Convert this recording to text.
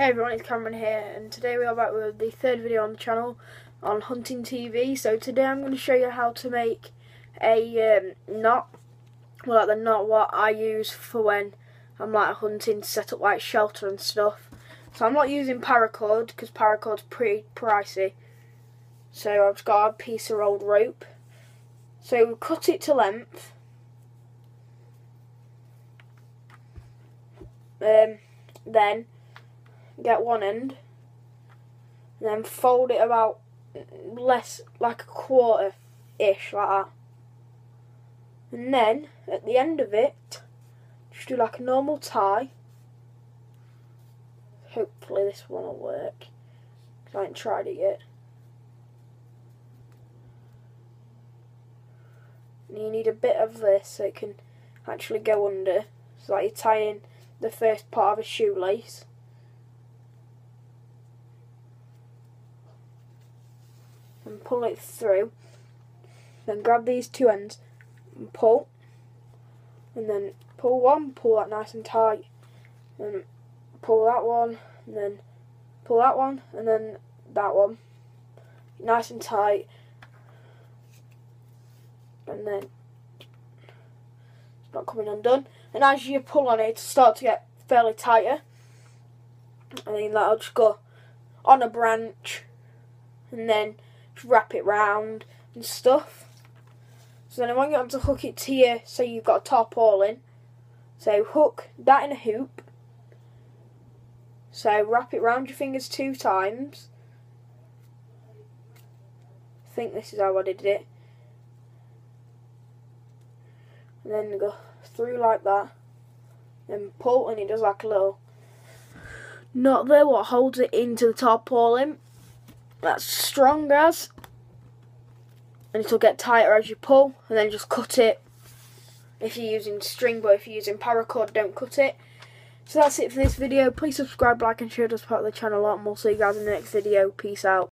Hey everyone, it's Cameron here, and today we are back with the third video on the channel on hunting TV. So today I'm going to show you how to make a um, knot, well like the knot what I use for when I'm like hunting to set up like shelter and stuff. So I'm not using paracord because paracord's pretty pricey. So I've got a piece of old rope. So we cut it to length. Um, then get one end, and then fold it about less like a quarter ish like that. And then at the end of it, just do like a normal tie. Hopefully this one will work. I haven't tried it yet. And you need a bit of this so it can actually go under. So like you're tying the first part of a shoelace. And pull it through. Then grab these two ends and pull. And then pull one, pull that nice and tight. And pull that one, and then pull that one, and then that one. Nice and tight. And then it's not coming undone. And as you pull on it, it start to get fairly tighter. And then that'll just go on a branch and then wrap it round and stuff. So then I want you to hook it to you so you've got a tarpaulin. So hook that in a hoop. So wrap it round your fingers two times. I think this is how I did it. And then go through like that. Then pull and it does like a little knot there what holds it into the tarpaulin. That's strong as. And it'll get tighter as you pull and then just cut it if you're using string but if you're using paracord don't cut it. So that's it for this video. Please subscribe, like and share to support the channel a lot more. See you guys in the next video. Peace out.